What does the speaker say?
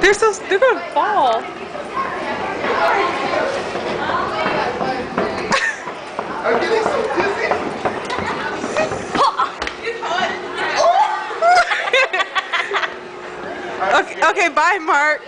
They're so they're gonna fall. Okay, okay, bye, Mark.